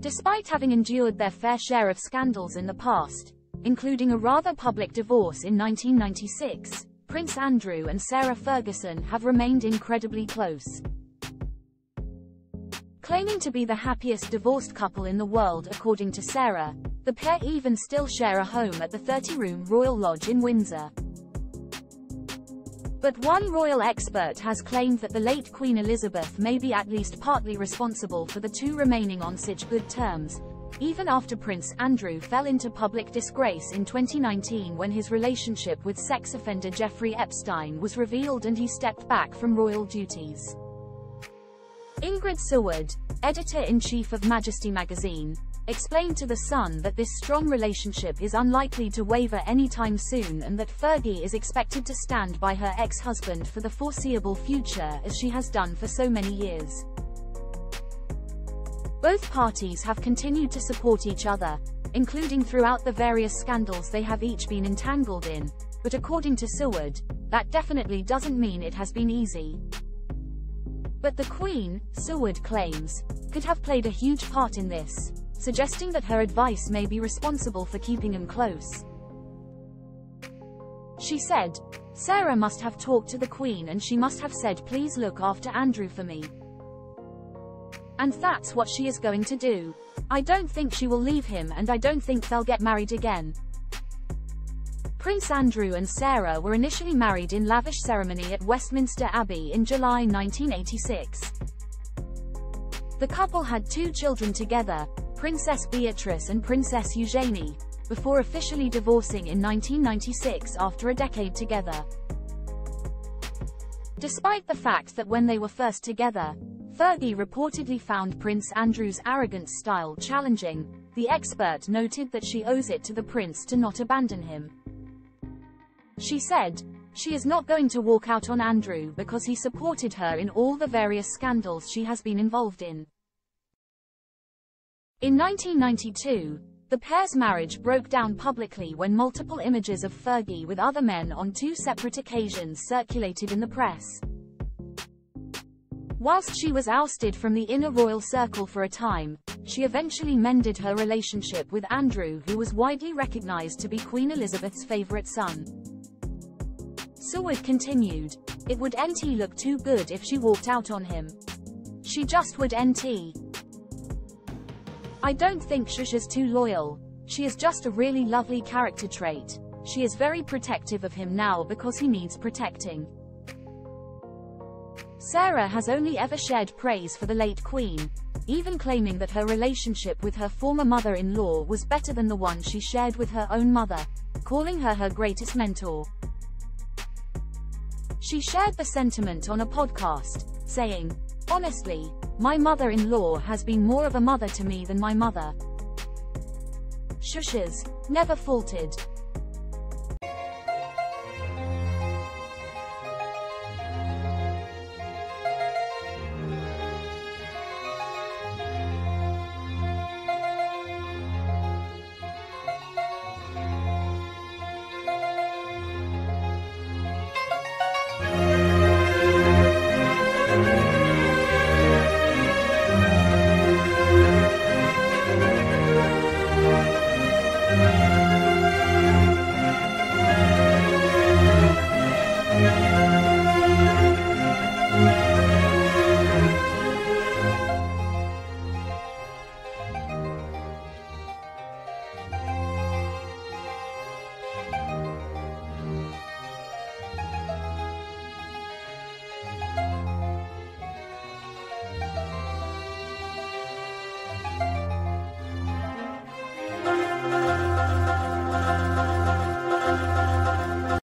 Despite having endured their fair share of scandals in the past, including a rather public divorce in 1996, Prince Andrew and Sarah Ferguson have remained incredibly close. Claiming to be the happiest divorced couple in the world according to Sarah, the pair even still share a home at the 30-room Royal Lodge in Windsor. But one royal expert has claimed that the late Queen Elizabeth may be at least partly responsible for the two remaining on such good terms, even after Prince Andrew fell into public disgrace in 2019 when his relationship with sex offender Jeffrey Epstein was revealed and he stepped back from royal duties. Ingrid Seward, editor-in-chief of Majesty magazine, explained to The Sun that this strong relationship is unlikely to waver anytime soon and that Fergie is expected to stand by her ex-husband for the foreseeable future as she has done for so many years. Both parties have continued to support each other, including throughout the various scandals they have each been entangled in, but according to Seward, that definitely doesn't mean it has been easy. But the Queen, Seward claims, could have played a huge part in this suggesting that her advice may be responsible for keeping him close. She said, Sarah must have talked to the Queen and she must have said please look after Andrew for me. And that's what she is going to do. I don't think she will leave him and I don't think they'll get married again. Prince Andrew and Sarah were initially married in lavish ceremony at Westminster Abbey in July 1986. The couple had two children together, Princess Beatrice and Princess Eugenie, before officially divorcing in 1996 after a decade together. Despite the fact that when they were first together, Fergie reportedly found Prince Andrew's arrogant style challenging, the expert noted that she owes it to the prince to not abandon him. She said, she is not going to walk out on Andrew because he supported her in all the various scandals she has been involved in. In 1992, the pair's marriage broke down publicly when multiple images of Fergie with other men on two separate occasions circulated in the press. Whilst she was ousted from the inner royal circle for a time, she eventually mended her relationship with Andrew who was widely recognized to be Queen Elizabeth's favorite son. Seward continued, it would NT look too good if she walked out on him. She just would NT. I don't think Shush is too loyal. She is just a really lovely character trait. She is very protective of him now because he needs protecting. Sarah has only ever shared praise for the late Queen, even claiming that her relationship with her former mother-in-law was better than the one she shared with her own mother, calling her her greatest mentor. She shared the sentiment on a podcast, saying, Honestly, my mother-in-law has been more of a mother to me than my mother. Shushes, never faulted.